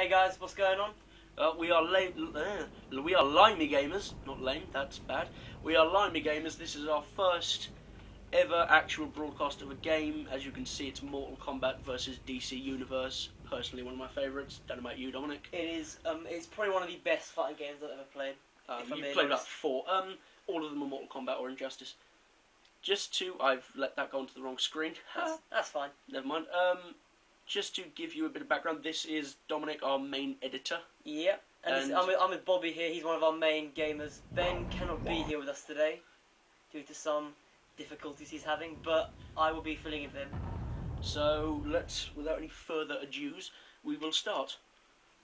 Hey guys, what's going on? Uh, we are lame, uh, we are limey gamers, not lame. That's bad. We are limey gamers. This is our first ever actual broadcast of a game. As you can see, it's Mortal Kombat versus DC Universe. Personally, one of my favourites. Don't know about you, Dominic. It is. Um, it's probably one of the best fighting games I've ever played. Um, you've played about four. Um, all of them are Mortal Kombat or Injustice. Just two. I've let that go onto the wrong screen. That's, that's fine. Never mind. Um, just to give you a bit of background, this is Dominic, our main editor. Yep. And, And- I'm, with, I'm with Bobby here. He's one of our main gamers. Ben cannot be here with us today due to some difficulties he's having, but I will be filling in for him. So let's, without any further adieus, we will start.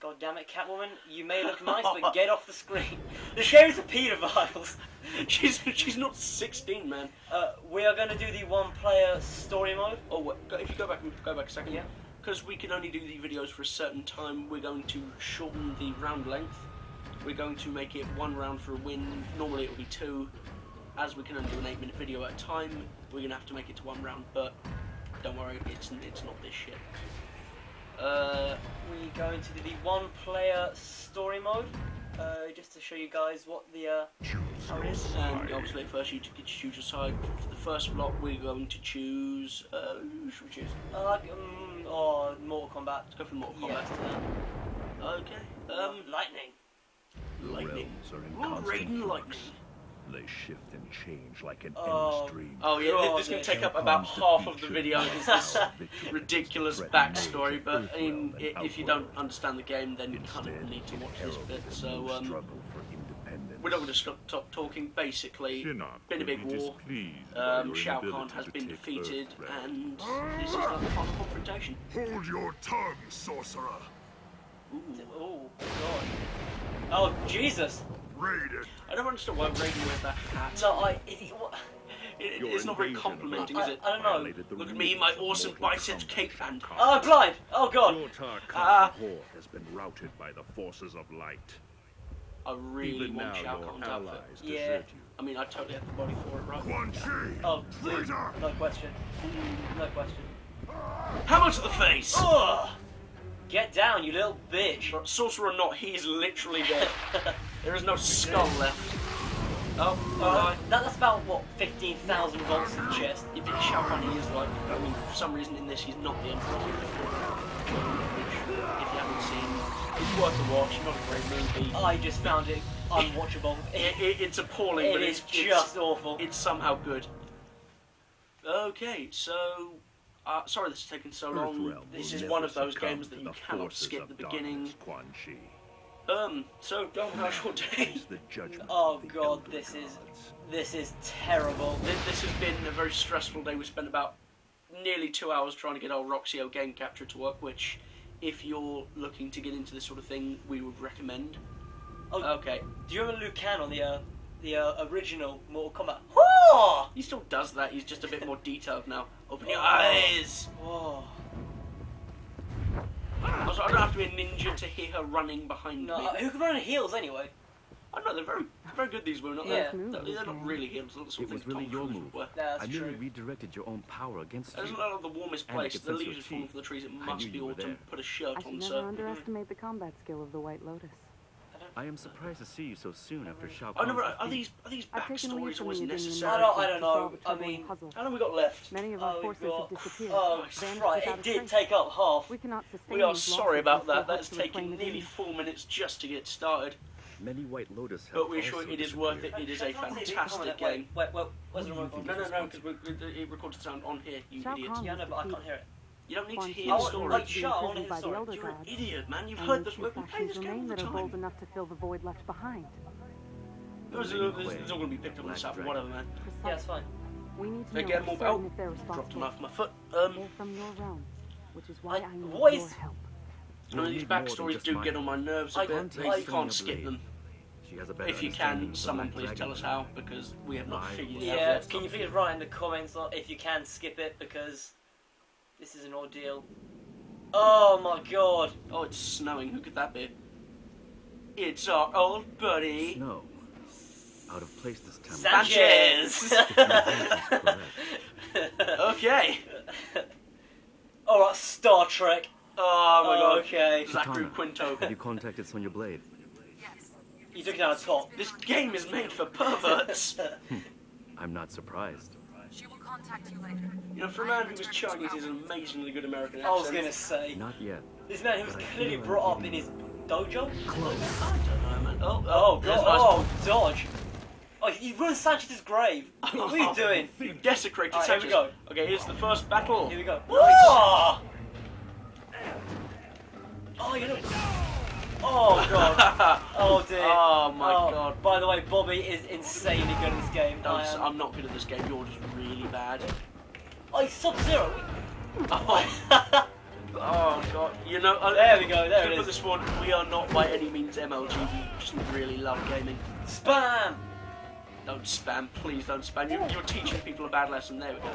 God damn it, Catwoman! You may look nice, but get off the screen. This game is for paedophiles. she's she's not 16, man. Uh, we are going to do the one-player story mode. Oh, wait, if you go back go back a second, Yeah. Because we can only do the videos for a certain time, we're going to shorten the round length. We're going to make it one round for a win. Normally it will be two. As we can only do an eight-minute video at a time, we're gonna have to make it to one round. But don't worry, it's it's not this shit. Uh, We go into the one-player story mode, uh, just to show you guys what the uh, how it is. and obviously first you get to choose a side. For the first block, we're going to choose. Uh, who should we choose? Uh, um, or Mortal Kombat. Let's go for Mortal Yeah. Kombat. Okay. Um, lightning. The lightning. realms are in Oh, Raiden flux. lightning. They shift and change like an Oh. endless stream. Oh yeah, God, this is going to take up about half of the video. Is this ridiculous backstory? But I mean, Earthrealm and i- if you don't understand the game, then you kind of need to watch this bit. So um, struggle for independence. We're not going to stop, stop talking. Basically, Shinnok been a big war. displeased Um, Shao Kahn has been defeated, and this is like the final confrontation. Hold your tongue, sorcerer! Ooh. Oh God. Oh Jesus. Raiden! I don't understand why Raiden wears that hat. No, I. Is he, what? It- Your it's not very complimenting, is it? I don't know. Violated the Look at me, my awesome Mortal biceps Kombat. cape band. Oh, I'm blind. Oh God. Your Tarkhan Ah. horde has been routed by the forces of light. I really Even want Shao your Kahn's outfit. allies Yeah. you. I mean, I totally have the body for it, right? Quan Chi! Oh, dude. No question. No question. Hammer to the face! Ugh. Get down, you little bitch. Sorcerer or not, he is literally dead. there is no skull left. Oh, Uh, alright. that, that's about what 15,000 volts in the chest. If but Shao Kahn, he is like, I mean, for some reason in this, he's not the Emperor. Which, if you haven't seen, it's worth a watch, not a great movie. I just found it unwatchable. It, it, it's appalling, it but it's, just it's, awful. it's somehow good. Okay, so uh, sorry this is taking so long. This is one of those games that you cannot skip the beginning. darkness, Quan Chi. Um, so Dom, how's your day? Is the judgment Oh, the God, elder this is- This is terrible. Th- This has been a very stressful day. We spent about nearly two hours trying to get our Roxio game capture to work, which, if you're looking to get into this sort of thing, we would recommend. Oh, Okay, do you remember Liu Kang on the uh, the uh, original Mortal Kombat? Oh! he still does that. He's just a bit more detailed now. Open your eyes. Oh. Also, I don't have to be a ninja to hear her running behind No, me. who can run in heels anyway? I know they're very, very good. These women, aren't Yeah. they? They're, they're not really heels. They're It was really your move. would wear. That's I merely true. redirected your own power against It's you. not the warmest place. The sense leaves your are falling teeth. from the trees. It I must knew be you were autumn. there. Put a shirt I should on, never sir. underestimate the combat skill of the White Lotus. I am surprised to see you so soon after Shao I never. Kahn's Are these are these I've taken leave backstories from always necessary? I don't- I don't know. I mean- puzzle. How long we got left? Many of our Oh, forces God. have disappeared. Oh, vanished right. It did take up half. We cannot sustain We are sorry about and still that. hope That's to taking nearly four minutes just to get started. Many White Lotus have But we assure also it is worth it. It is a I can't see it. fantastic game. Wait, wait, where's the What do remote? No, no, no, because it records the sound on here. You Shao idiot. Kahn Yeah, no, but I can't hear it. You don't need to hear the story. like ordered to I wanna hear the the story. You're an idiot, man. You've heard this. two We've been playing factions this game all remain the that are bold time. enough to fill the void left behind. This is this is all going to be picked up on the side. Whatever, man. Yeah, it's fine. We need to know Again, for more certain if Dropped them off my foot. Um, from your realm, which is why I- I, need what your help. None of these need more than backstories do get on my nerves a I- bit. I- You can't skip them. She has a If you can, someone please tell us how, because we have not I figured it will out Yeah, yet. can you please write in the comments if you can skip it because this is an ordeal. Oh my god. Oh, it's snowing. Who could that be? It's our old buddy. Snow. Out of place this time. Sanchez. If my guess is correct. Okay. Alright, Star Trek. Oh my oh, god. Okay. Zachary Quinto. Have you contacted Sonya Blade? Yes. He's looking down the top. This game is made for perverts. I'm not surprised. She will contact you later. You know, for a man who was Chinese, he's an amazingly good American I was gonna say. Not yet. This man, he was clearly brought up in his dojo. I don't know, man. Oh, Oh, oh, oh God. nice- Oh, dodge. Oh, you ruined Sanchez's grave. What are you doing? You desecrated Alright, here we go. Okay, here's the first battle. Oh. Here we go. Nice. Oh! You know. Oh, God. Oh, dear. Oh, my Oh, God. By the way, Bobby is insanely good at this game. Don't I s- am. I'm not good at this game. You're just really bad. Oh, he's Sub Zero. Oh, oh God. You know. Uh, There we go, there it is. this forward, we are not by any means MLG. We just really love gaming. Spam! Don't spam, please don't spam. You're, you're teaching people a bad lesson. There we go.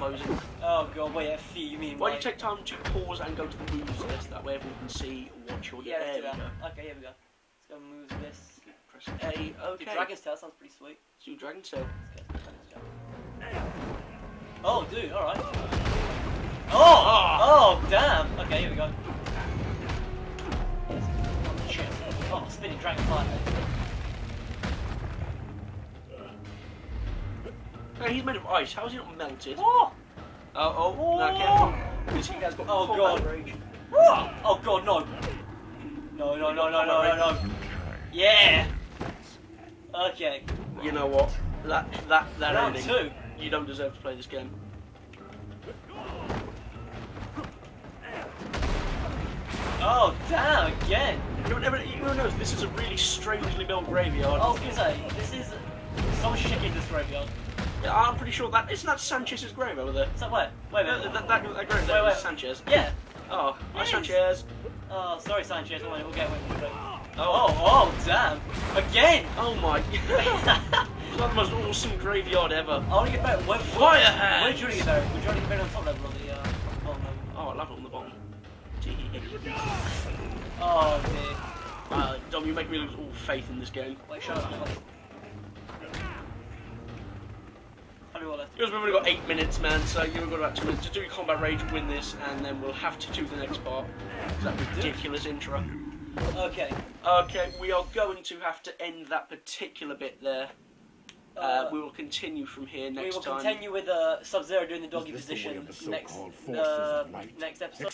Oh, God, wait, F you mean Why don't you take time to pause and go to the moves list? That way everyone can see what you're Yeah, we go. Okay, here we go. Let's go move this. Press A. Okay. Dragon's Tail sounds pretty sweet. Do Dragon Tail. Let's go. Dragon's Tail. Oh, dude, alright. Oh! Ah. Oh, damn! Okay, here we go. Oh. Oh, spinning dragonfly. Hey, he's made of ice. How is he not melted? Oh! Oh, oh, now careful. He has got Oh, God. rage. Oh, oh god, no! No, no, no, no, no, no, no. Yeah! Okay. You know what? That that that Round ending. two. You don't deserve to play this game. Oh, damn, again! You never, you never notice this is a really strangely built graveyard. I was gonna say, this is so shit in this graveyard. Yeah, I'm pretty sure that isn't that Sanchez's grave over there. Is that where? Wait a That, minute. that, that, that grave there Wait, is. Sanchez. Yeah. Oh, hi Yes. Sanchez. Oh, sorry, Sanchez. We'll we'll get away from it. Oh, Oh, oh, damn! Again! oh my. God! That's the most awesome graveyard ever. I want to get better. Where, Fire hands! where do you want to get better? Would you want to get better on top level or the uh, bottom level? Oh, I love it on the bottom. Oh dear. Uh, Dom, you make me lose all faith in this game. Wait, shut up. Because we've only got eight minutes, man, so you've got about two minutes to do your combat rage, win this, and then we'll have to do the next part. That ridiculous intro. Okay. Okay, we are going to have to end that particular bit there. Uh, Uh, we will continue from here next time. we will time. continue with uh, Sub Zero doing the doggy Is this the way position the next so-called uh, next episode.